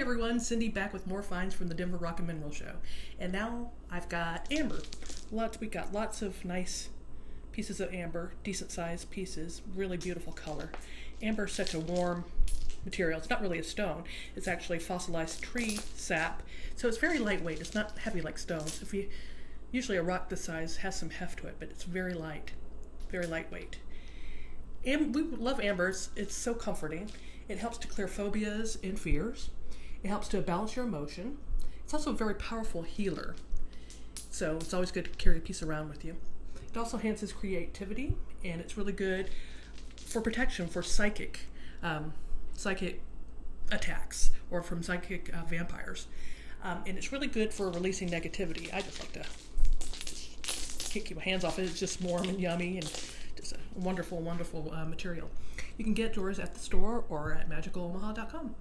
everyone, Cindy back with more finds from the Denver Rock and Mineral Show. And now I've got amber. Lots we got lots of nice pieces of amber, decent sized pieces, really beautiful color. Amber is such a warm material. It's not really a stone. It's actually fossilized tree sap. So it's very lightweight. It's not heavy like stones. If you usually a rock this size has some heft to it, but it's very light, very lightweight. And we love ambers. It's so comforting. It helps to clear phobias and fears. It helps to balance your emotion. It's also a very powerful healer. So it's always good to carry a piece around with you. It also enhances creativity, and it's really good for protection for psychic, um, psychic attacks or from psychic uh, vampires. Um, and it's really good for releasing negativity. I just like to can't keep my hands off it. It's just warm and yummy and just a wonderful, wonderful uh, material. You can get yours at the store or at magicalomaha.com.